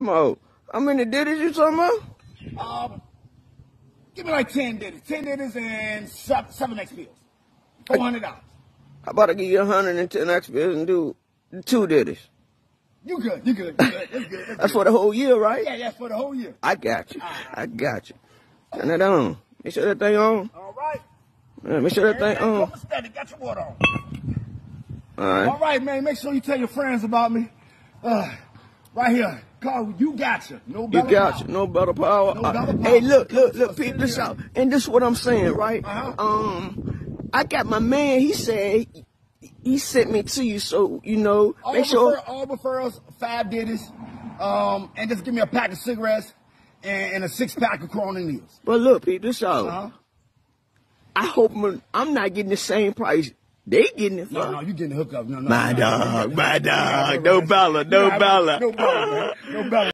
Mo, how many ditties you talking about? Um, give me like 10 ditties. 10 ditties and seven, seven X pills. $400. How about I give you 110 X bills and do two ditties? You good, you good, you good. That's good. That's, That's good. for the whole year, right? Yeah, that's for the whole year. I got you. I got you. Turn that on. Make sure that thing on. All right. Yeah, make sure that thing on. steady. Got your water on. All right. All right, man. Make sure you tell your friends about me. Uh, right here. Call you gotcha. No You gotcha. power. you. No better power. No Uh, better power. Hey, look, look, look, peep this out. And this is what I'm saying, right? Uh-huh. Um, I got my man. He said he sent me to you, so you know, All make sure. all referrals, five ditties, um, and just give me a pack of cigarettes and, and a six pack of Corona Needles. But look, peep this out. Uh-huh. I hope I'm- I'm not getting the same price they getting it for. No, no, you getting the hookup. No, no. My no, no, dog, no, my no, dog. no, No Bella, no no, Bella. No Bella, man. No Bella.